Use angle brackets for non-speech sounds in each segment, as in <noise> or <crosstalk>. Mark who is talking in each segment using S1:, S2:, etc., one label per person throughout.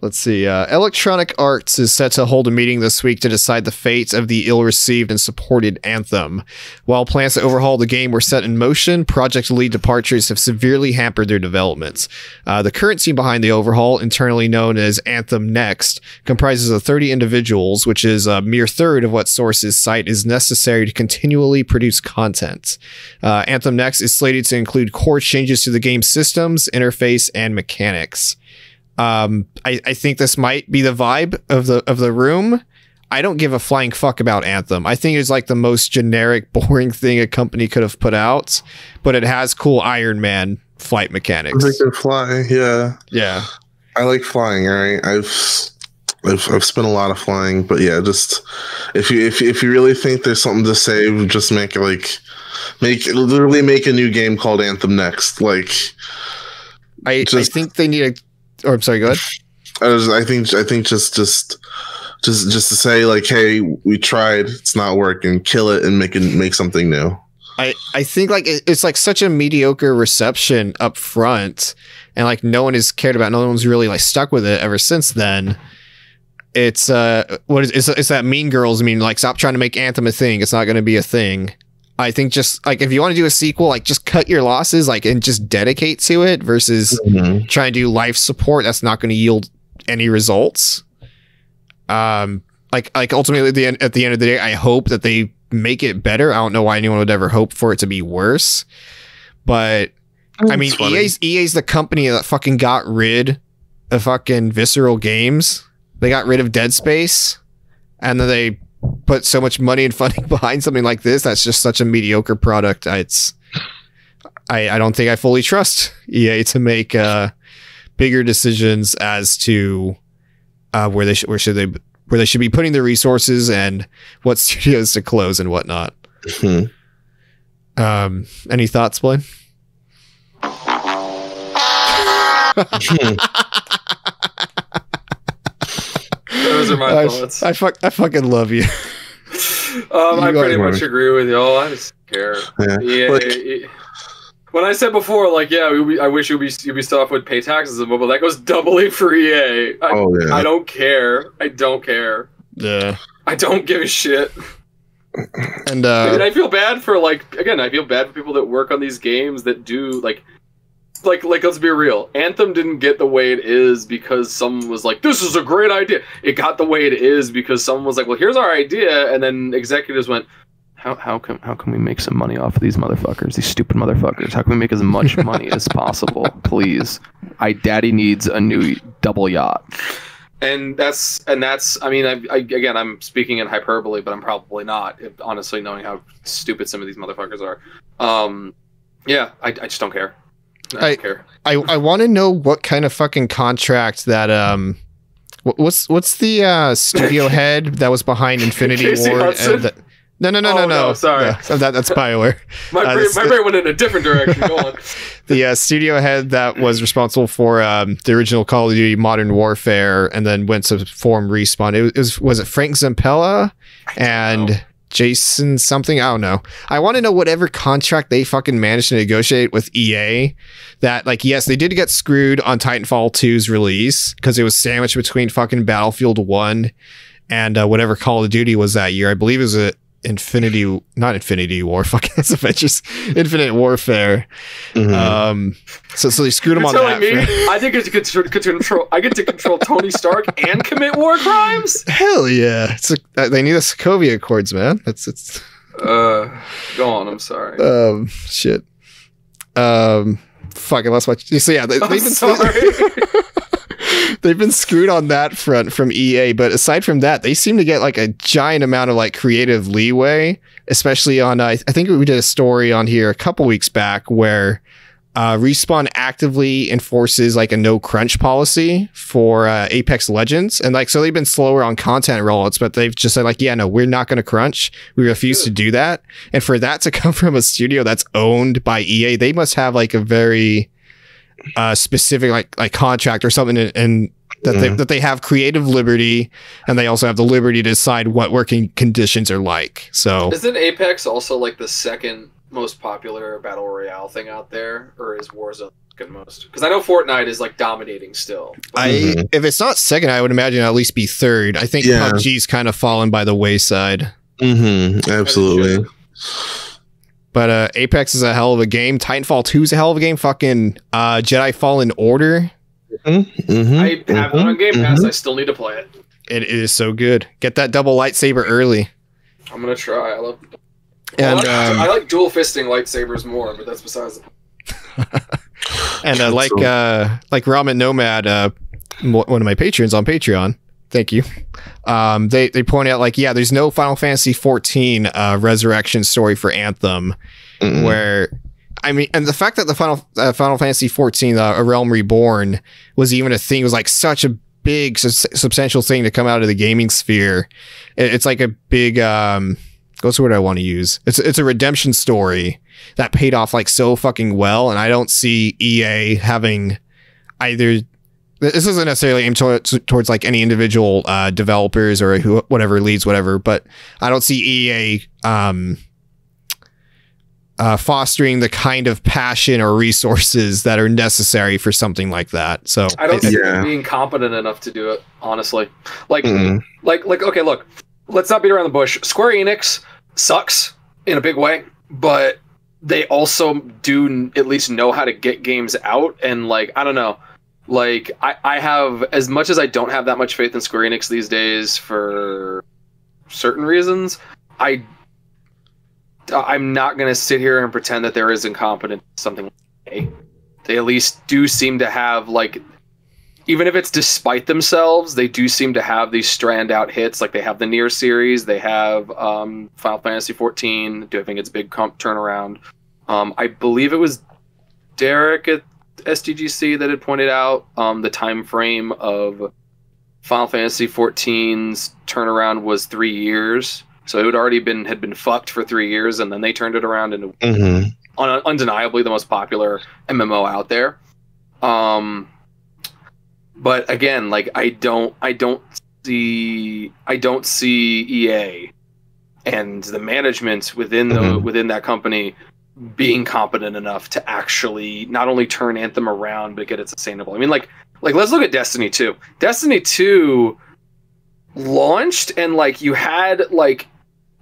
S1: Let's see. Uh, Electronic Arts is set to hold a meeting this week to decide the fate of the ill received and supported Anthem. While plans to overhaul the game were set in motion, project lead departures have severely hampered their developments. Uh, the current team behind the overhaul, internally known as Anthem Next, comprises of 30 individuals, which is a mere third of what sources cite is necessary to continually produce content. Uh, Anthem Next is slated to include core changes to the game's systems, interface, and mechanics. Um, I, I think this might be the vibe of the of the room. I don't give a flying fuck about Anthem. I think it's like the most generic, <laughs> boring thing a company could have put out, but it has cool Iron Man flight mechanics.
S2: They can fly, yeah.
S1: Yeah.
S2: I like flying. All right, I've I've, I've spent a lot of flying, but yeah, just if you if if you really think there's something to save, just make it like make literally make a new game called Anthem next. Like
S1: I,
S2: Just-
S1: I think they need a. Or I'm sorry. Go ahead.
S2: I, was, I think I think just just just just to say like, hey, we tried, it's not working. Kill it and make it make something new.
S1: I, I think like it's like such a mediocre reception up front and like no one has cared about it. no one's really like stuck with it ever since then it's uh what is it's, it's that mean girls I mean like stop trying to make anthem a thing it's not going to be a thing i think just like if you want to do a sequel like just cut your losses like and just dedicate to it versus trying to do life support that's not going to yield any results. Um like like ultimately at the end at the end of the day i hope that they make it better. I don't know why anyone would ever hope for it to be worse but i mean
S2: funny.
S1: ea's ea's the company that fucking got rid of fucking visceral games. They got rid of dead space and then they put so much money and funding <laughs> behind something like this that's just such a mediocre product I- it's i i don't think i fully trust ea to make uh bigger decisions as to uh, where they should where should they where they should be putting their resources and what <laughs> studios to close and whatnot.
S2: Mhm.
S1: Um, any thoughts, Blaine? <laughs>
S3: Those are my
S1: I,
S3: thoughts.
S1: I fuck I fucking love you.
S3: Um, I pretty much
S2: right.
S3: agree with y'all. I just care.
S2: Yeah.
S3: Yeah.
S2: Like-
S3: it- when I said before, like, yeah, Ubi, I wish Ubi, Ubisoft would be stuff would pay taxes, but that goes <laughs> doubly for EA. I,
S2: Oh yeah.
S3: I don't care. I don't care.
S1: Yeah.
S3: I don't give a shit.
S1: And
S3: and
S1: uh,
S3: I feel bad for like again, I feel bad for people that work on these games that do like like like let's be real. Anthem didn't get the way it is because someone was like, This is a great idea. It got the way it is because someone was like, Well here's our idea and then executives went how, how can how can we make some money off of these motherfuckers, these stupid motherfuckers? How can we make as much <laughs> money as possible, please? I daddy needs a new double yacht. And that's and that's I mean I, I again I'm speaking in hyperbole, but I'm probably not. If, honestly, knowing how stupid some of these motherfuckers are. Um, yeah, I, I just don't care. I
S1: I- I I want to know what kind of fucking contract that um. What's what's the uh, studio <laughs> head that was behind Infinity
S3: Casey
S1: Ward?
S3: Hudson?
S1: And the, no, no, no,
S3: Oh,
S1: no,
S3: no,
S1: no.
S3: sorry.
S1: No, that, that's Bioware. <laughs>
S3: My
S1: Uh,
S3: brain, my brain went in a different direction. Go on. <laughs>
S1: the uh, studio head that was responsible for um, the original Call of Duty Modern Warfare, and then went to form Respawn. It was was it Frank Zampella and. Jason something? I don't know. I want to know whatever contract they fucking managed to negotiate with EA. That like yes, they did get screwed on Titanfall 2's release because it was sandwiched between fucking Battlefield One and uh, whatever Call of Duty was that year. I believe it was a Infinity, not Infinity War, <laughs> fucking that's Avengers, Infinite Warfare.
S2: Mhm.
S1: Um, so so they screwed him
S3: You're
S1: on
S3: telling
S1: that.
S3: me
S1: front.
S3: I think I get to, get to control. I get to control Tony Stark and commit war crimes.
S1: Hell yeah! It's a, they need the Sokovia Accords, man. That's it's
S3: Uh, go on. I'm sorry.
S1: um shit. Um, fuck. I lost my. So yeah, they,
S3: I'm
S1: they've been
S3: sorry. <laughs>
S1: they've been screwed on that front from EA. But aside from that, they seem to get like a giant amount of like creative leeway, especially on. Uh, I think we did a story on here a couple weeks back where. Uh, Respawn actively enforces like a no crunch policy for uh, Apex Legends, and like so they've been slower on content rollouts, but they've just said like, yeah, no, we're not going to crunch. We refuse to do that. And for that to <laughs> come from a studio that's owned by EA, they must have like a very uh, specific like like contract or something, and, and that they
S2: Mhm.
S1: that they have creative liberty, and they also have the liberty to decide what working conditions are like. So
S3: Isn't Apex also like the second most popular battle royale thing out there, or is Warzone second most because I know Fortnite is like dominating still.
S1: I
S2: Mhm.
S1: if it's not second, I would imagine at least be third. I think
S2: Yeah.
S1: PUBG's kind of fallen by the wayside.
S2: Mm-hmm. Absolutely.
S1: But uh, Apex is a hell of a game. Titanfall 2 is a hell of a game. Fucking uh, Jedi Fallen Order.
S2: Mm-hmm.
S3: I have it on Game Pass. I still need to play it.
S1: It is so good. Get that double lightsaber early.
S3: I'm gonna try. I love.
S1: And
S3: Well, I,
S1: um,
S3: I like dual fisting lightsabers more, but that's besides. The <laughs> <laughs>
S1: and uh, like
S2: So-
S1: uh, like Ramen Nomad, uh, one of my patrons on Patreon. Thank you. Um, they they point out like yeah, there's no Final Fantasy 14 uh, resurrection story for Anthem.
S2: Mm-mm.
S1: where I mean, and the fact that the Final uh, Final Fantasy 14, uh, A Realm Reborn, was even a thing was like such a big, sus- substantial thing to come out of the gaming sphere. It- it's like a big, um, what's the word I want to use? It's it's a redemption story that paid off like so fucking well, and I don't see EA having either. This isn't necessarily aimed towards, towards like any individual uh, developers or who whatever leads whatever, but I don't see EA um, uh, fostering the kind of passion or resources that are necessary for something like that. So
S3: I don't
S1: it-
S3: see
S2: Yeah.
S3: being competent enough to do it. Honestly, like
S2: Mm-mm.
S3: like like okay, look, let's not beat around the bush. Square Enix sucks in a big way, but they also do n- at least know how to get games out and like I don't know. Like I, I have as much as I don't have that much faith in Square Enix these days for certain reasons, I I'm not gonna sit here and pretend that there is incompetent something They at least do seem to have like even if it's despite themselves, they do seem to have these strand out hits. Like they have the Nier series, they have um, Final Fantasy 14 doing its big comp turnaround. Um, I believe it was Derek at SDGC that had pointed out um, the time frame of Final Fantasy 14's turnaround was three years. So it had already been had been fucked for three years, and then they turned it around into
S2: Mm-hmm.
S3: un- undeniably the most popular MMO out there. Um, but again, like I don't, I don't see, I don't see EA and the management within the
S2: Mhm.
S3: within that company being competent enough to actually not only turn Anthem around but get it sustainable. I mean, like, like let's look at Destiny Two. Destiny Two launched and like you had like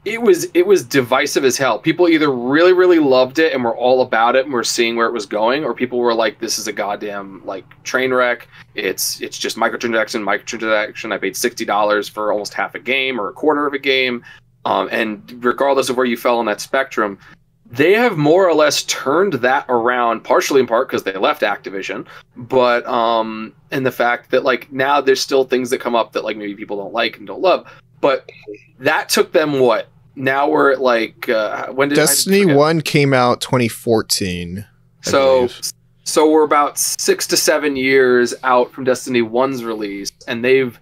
S3: it was it was divisive as hell. People either really really loved it and were all about it and were seeing where it was going, or people were like, "This is a goddamn like train wreck. It's it's just microtransaction, microtransaction. I paid sixty dollars for almost half a game or a quarter of a game." Um, and regardless of where you fell on that spectrum, they have more or less turned that around, partially in part because they left Activision, but um, and the fact that like now there's still things that come up that like maybe people don't like and don't love, but that took them what? Now we're at like uh, when did
S1: Destiny. 1 came out 2014. I
S3: So
S1: believe.
S3: so we're about six to seven years out from Destiny One's release, and they've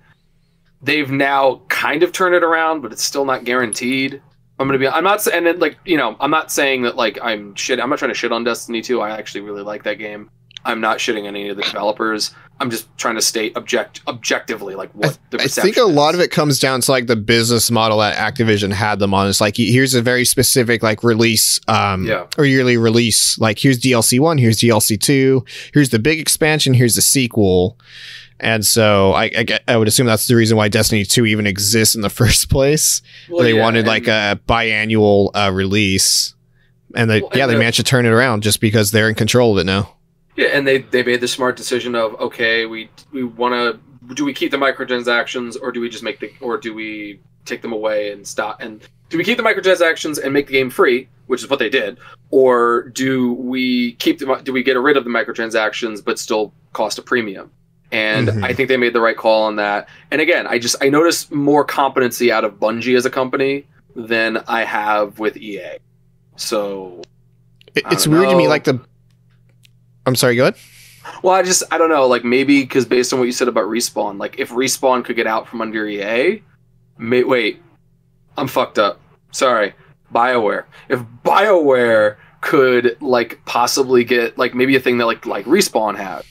S3: they've now kind of turned it around, but it's still not guaranteed. I'm gonna be. I'm not saying it like you know. I'm not saying that like I'm shit. I'm not trying to shit on Destiny 2. I actually really like that game. I'm not shitting on any of the developers. I'm just trying to state object objectively like what the
S1: I think a
S3: reception
S1: lot of it comes down to like the business model that Activision had them on. It's like here's a very specific like release, um,
S3: Yeah.
S1: or yearly release. Like here's DLC one, here's DLC two, here's the big expansion, here's the sequel. And so I, I, I would assume that's the reason why Destiny two even exists in the <laughs> first place.
S3: Well,
S1: they
S3: yeah,
S1: wanted like a biannual uh, release, and they
S3: Well, and
S1: yeah they
S3: the-
S1: managed to turn it around just because they're in control of it now.
S3: Yeah, and they they made the smart decision of okay, we we want to do we keep the microtransactions or do we just make the or do we take them away and stop and do we keep the microtransactions and make the game free, which is what they did, or do we keep the do we get rid of the microtransactions but still cost a premium? And
S1: Mhm.
S3: I think they made the right call on that. And again, I just I noticed more competency out of Bungie as a company than I have with EA. So
S1: It, it's weird to me like the. I'm sorry. Go ahead.
S3: Well, I just I don't know, like maybe because based on what you said about respawn, like if respawn could get out from under EA, may, wait, I'm fucked up. Sorry, Bioware. If Bioware could like possibly get like maybe a thing that like like respawn had,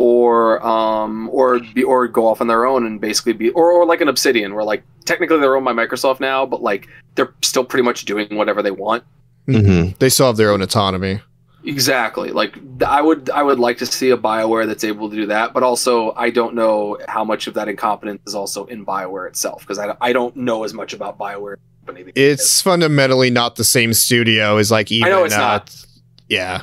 S3: or um or be or go off on their own and basically be or or like an Obsidian, where like technically they're owned by Microsoft now, but like they're still pretty much doing whatever they want.
S2: Mm-hmm.
S1: They still have their own autonomy.
S3: Exactly. Like I would I would like to see a BioWare that's able to do that, but also I don't know how much of that incompetence is also in BioWare itself because I, I don't know as much about BioWare. company.
S1: It's fundamentally not the same studio as like even.
S3: I know it's
S1: uh,
S3: not.
S1: Yeah,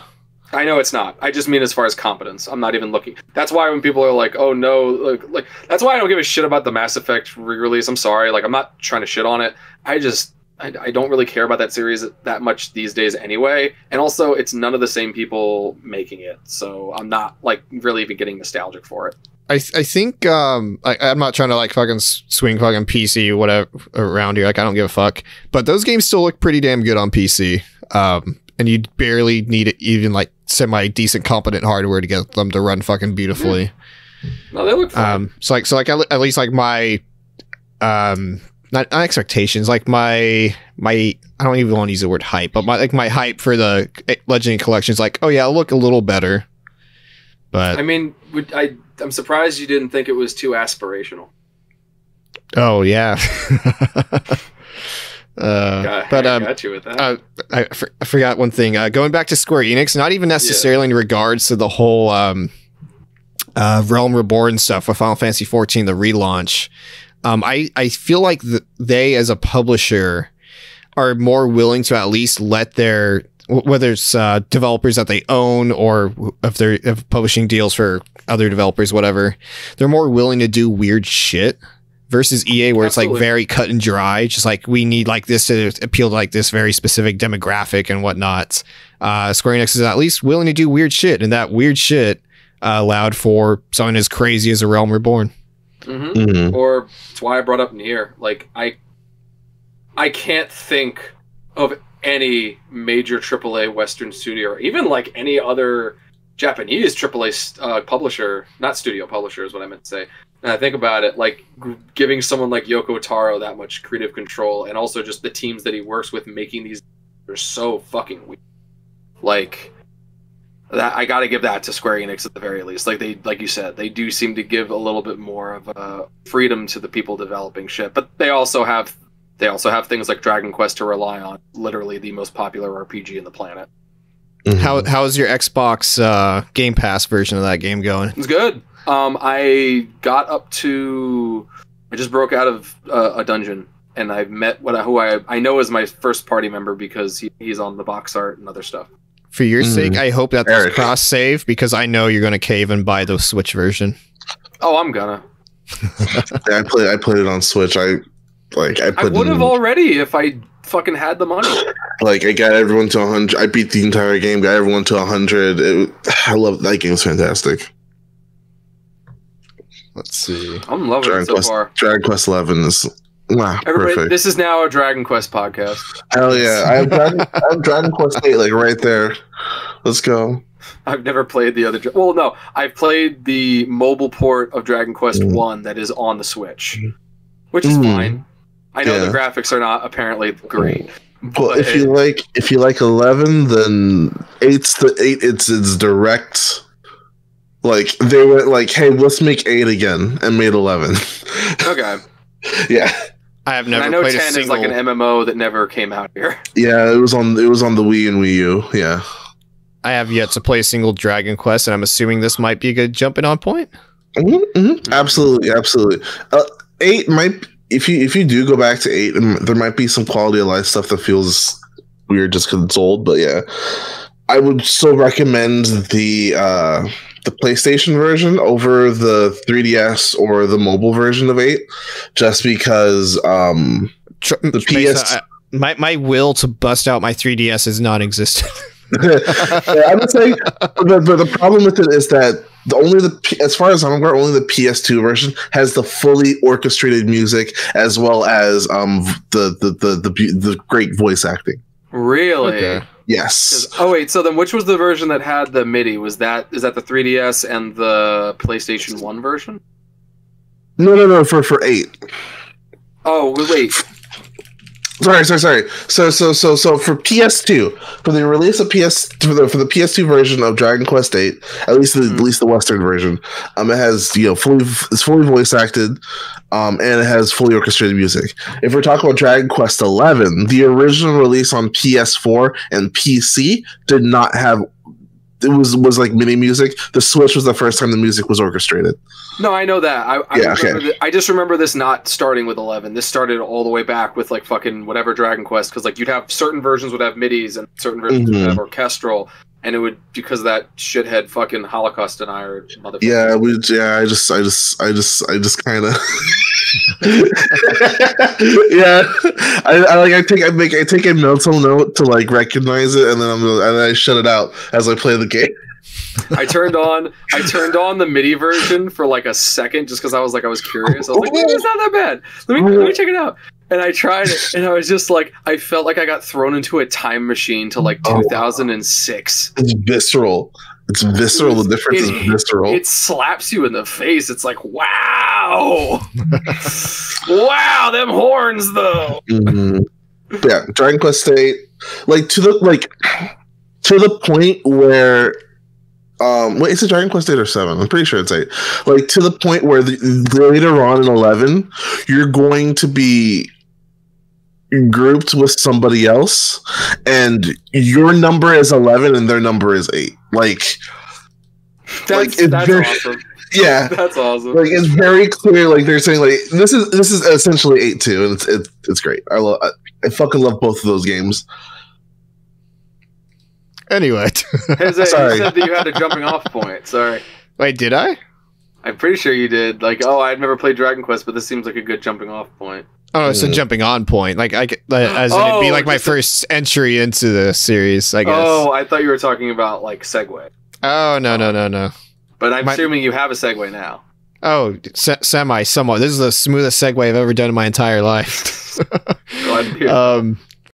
S3: I know it's not. I just mean as far as competence. I'm not even looking. That's why when people are like, "Oh no," like, like that's why I don't give a shit about the Mass Effect re-release. I'm sorry. Like I'm not trying to shit on it. I just I, I don't really care about that series that much these days anyway. And also, it's none of the same people making it, so I'm not like really even getting nostalgic for it.
S1: I th- I think um I, I'm not trying to like fucking swing fucking PC whatever around here. Like I don't give a fuck. But those games still look pretty damn good on PC. Um, and you barely need even like semi decent competent hardware to get them to run fucking beautifully.
S3: No, they look fine.
S1: Um, so like so like at, least like my um not, not expectations like my my I don't even want to use the word hype, but my like my hype for the Legendary Collection is like oh yeah, it'll look a little better. But
S3: I mean, would, I I'm surprised you didn't think it was too aspirational.
S1: Oh yeah. <laughs> uh,
S3: Got,
S1: but
S3: I
S1: um,
S3: got you with that.
S1: uh, I, for- I forgot one thing. Uh, going back to Square Enix, not even necessarily in regards to the whole um, uh, Realm Reborn stuff with Final Fantasy XIV, the relaunch. Um, I I feel like th- they, as a publisher, are more willing to at least let their whether it's uh, developers that they own or if they're if publishing deals for other developers, whatever, they're more willing to do weird shit versus EA where it's like very cut and dry. Just like we need like this to appeal to like this very specific demographic and whatnot. Uh, Square Enix is at least willing to do weird shit, and that weird shit uh, allowed for something as crazy as a Realm Reborn.
S3: hmm
S2: Mhm.
S3: Or it's why I brought up Nier. Like I, I can't think of any major AAA Western studio, or even like any other Japanese AAA uh, publisher, not studio publisher, is what I meant to say. And I think about it, like g- giving someone like Yoko Taro that much creative control, and also just the teams that he works with making these are so fucking weird. Like that, I got to give that to Square Enix at the very least. Like they, like you said, they do seem to give a little bit more of a freedom to the people developing shit, but they also have they also have things like Dragon Quest to rely on. Literally the most popular RPG in the planet.
S2: Mhm.
S1: How how's your Xbox uh, Game Pass version of that game going?
S3: It's good. Um, I got up to. I just broke out of uh, a dungeon, and I met what I, who I I know is my first party member because he, he's on the box art and other stuff.
S1: For your
S2: Mm.
S1: sake, I hope that there's cross save because I know you're going to cave and buy the Switch version.
S3: Oh, I'm gonna. <laughs>
S2: I played. I played it on Switch. I like. I
S3: I
S2: put.
S3: would have already if I fucking had the money.
S2: like I got everyone to 100. I beat the entire game. Got everyone to 100. It, <sighs> I love that game's fantastic.
S1: Let's see.
S3: I'm loving
S2: Dragon
S3: it so
S2: Quest.
S3: far.
S2: Dragon Quest 11 is wow,
S3: Everybody,
S2: perfect.
S3: this is now a Dragon Quest podcast.
S2: Hell yeah! I have, Dragon, I have Dragon Quest 8 like right there. Let's go.
S3: I've never played the other. Well, no, I've played the mobile port of Dragon Quest
S2: Mm.
S3: One that is on the Switch, which is
S2: Mm.
S3: fine. I know the graphics are not apparently great.
S2: Well,
S3: but
S2: if you like, if you like 11, then eight's the eight. It's it's direct. Like they went like, hey, let's make eight again, and made 11. <laughs>
S3: okay,
S2: yeah,
S1: I have
S3: and
S1: never
S3: I know
S1: played
S3: ten
S1: a single.
S3: is like an MMO that never came out here.
S2: yeah. It was on. It was on the Wii and Wii U. Yeah.
S1: I have yet to play a single Dragon Quest, and I'm assuming this might be a good jumping on point.
S2: Mhm, mhm. Absolutely, absolutely. Uh, eight might if you if you do go back to eight, there might be some quality of life stuff that feels weird just because it's old. But yeah, I would still recommend the uh, the PlayStation version over the 3DS or the mobile version of eight, just because. Um,
S1: Tr-
S2: The PS
S1: I- my my will to bust out my 3DS is non-existent. <laughs>
S2: yeah, I would say saying, but, but the problem with it is that the only the as far as I'm aware, only the PS2 version has the fully orchestrated music as well as um the the the the, bu- the great voice acting.
S3: Really?
S1: Okay.
S2: Yes,
S3: Oh wait, so then which was the version that had the MIDI? Was that is that the 3DS and the PlayStation One version?
S2: no, no, no, for for eight.
S3: Oh wait, wait.
S2: Sorry, sorry, sorry. So, so, so, so for PS2, for the release of PS for the for the PS2 version of Dragon Quest Eight, at least the,
S3: Hmm.
S2: at least the Western version, um, it has you know fully it's fully voice acted, um, and it has fully orchestrated music. If we're talking about Dragon Quest Eleven, the original release on PS4 and PC did not have it was was like MIDI music. The Switch was the first time the music was orchestrated.
S3: No, I know that. I, I
S2: Yeah,
S3: remember
S2: okay.
S3: thi- I just remember this not starting with Eleven. This started all the way back with like fucking whatever Dragon Quest, because like you'd have certain versions would have midis and certain versions
S2: Mhm.
S3: would have orchestral, and it would because that shithead fucking Holocaust and I are.
S2: Yeah, we yeah. I just I just I just I just kind of <laughs> yeah. I, I like I take I make I take a mental note to like recognize it, and then I'm and then I shut it out as I play the game.
S3: I turned on I turned on the MIDI version for like a second just because I was like I was curious. I was like, "Eh, it's not that bad. Let me let me check it out. And I tried it, and I was just like, I felt like I got thrown into a time machine to like
S2: Oh.
S3: 2006.
S2: It's visceral. It's visceral. The difference
S3: It-
S2: is visceral.
S3: It slaps you in the face. It's like, wow, <laughs> wow, them horns though.
S2: Mhm. Yeah, Dragon Quest Eight, like to the like to the point where. Um, wait, is it Dragon Quest eight or seven? I'm pretty sure it's eight. Like to the point where the, later on in eleven, you're going to be grouped with somebody else, and your number is eleven and their number is eight. Like,
S3: That's
S2: Like, it's
S3: that's
S2: very-
S3: awesome. <laughs>
S2: yeah, <laughs>
S3: That's awesome.
S2: like it's very clear. Like they're saying, like this is this is essentially eight two, and it's it's, it's great. I love I, I fucking love both of those games.
S1: Anyway,
S3: Jose, <laughs>
S2: Sorry.
S3: you said that you had a jumping off point. Sorry.
S1: wait, did I?
S3: I'm pretty sure you did. Like, oh, I've never played Dragon Quest, but this seems like a good jumping off point.
S1: Oh, it's a jumping on point. Like I, like, as in it'd be
S3: Oh,
S1: like my
S3: just a-
S1: first entry into the series. I guess.
S3: Oh, I thought you were talking about like Segway,
S1: Oh no no no no.
S3: but I'm
S1: My-
S3: assuming you have a Segway now.
S1: Oh, se- semi somewhat. This is the smoothest segue I've ever done in my entire life. <laughs>
S3: Glad to hear. <laughs>
S1: um,